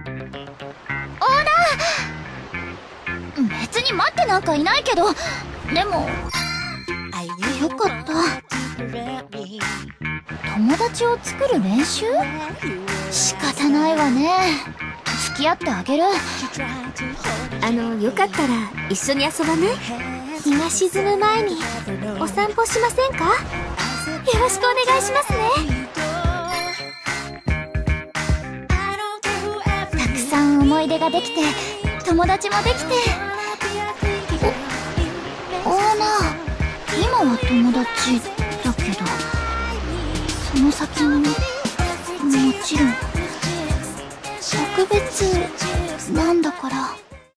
オーナー別に待ってなんかいないけど。でもよかった。友達を作る練習？仕方ないわね。付き合ってあげる。あのよかったら一緒に遊ばない？日が沈む前にお散歩しませんか？よろしくお願いします。ねくさん思い出ができて友達もできておオーナー今は友達だけどその先ももちろん特別なんだから。